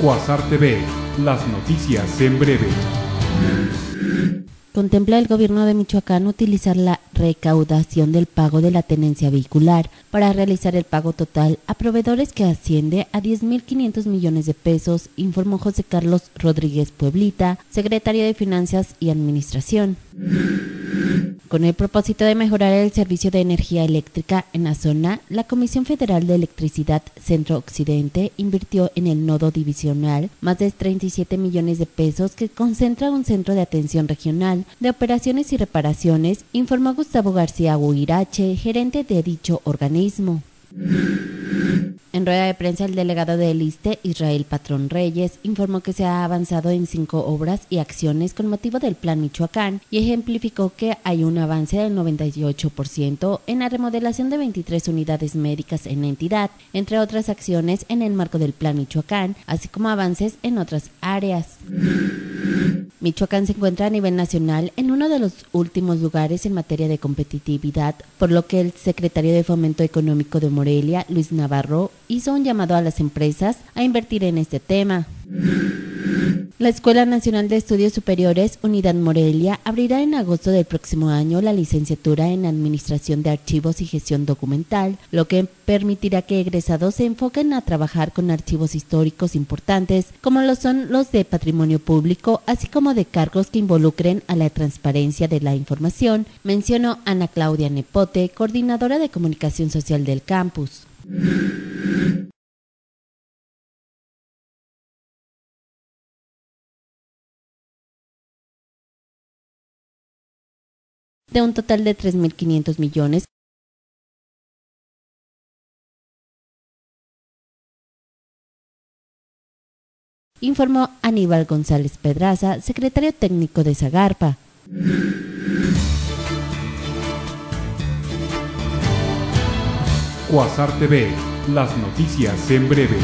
Cuasar TV, las noticias en breve. Contempla el gobierno de Michoacán utilizar la recaudación del pago de la tenencia vehicular para realizar el pago total a proveedores que asciende a 10.500 millones de pesos, informó José Carlos Rodríguez Pueblita, secretario de Finanzas y Administración. Con el propósito de mejorar el servicio de energía eléctrica en la zona, la Comisión Federal de Electricidad Centro Occidente invirtió en el nodo divisional más de 37 millones de pesos que concentra un centro de atención regional de operaciones y reparaciones, informó Gustavo García Huirache, gerente de dicho organismo. En rueda de prensa, el delegado del ISTE, Israel Patrón Reyes, informó que se ha avanzado en cinco obras y acciones con motivo del Plan Michoacán y ejemplificó que hay un avance del 98% en la remodelación de 23 unidades médicas en la entidad, entre otras acciones en el marco del Plan Michoacán, así como avances en otras áreas. Michoacán se encuentra a nivel nacional en uno de los últimos lugares en materia de competitividad, por lo que el secretario de Fomento Económico de Morelia, Luis Navarro, hizo un llamado a las empresas a invertir en este tema. La Escuela Nacional de Estudios Superiores Unidad Morelia abrirá en agosto del próximo año la licenciatura en Administración de Archivos y Gestión Documental, lo que permitirá que egresados se enfoquen a trabajar con archivos históricos importantes, como lo son los de patrimonio público, así como de cargos que involucren a la transparencia de la información, mencionó Ana Claudia Nepote, coordinadora de comunicación social del campus. De un total de 3.500 millones informó Aníbal González Pedraza, secretario técnico de Zagarpa. Cuasar TV, las noticias en breve.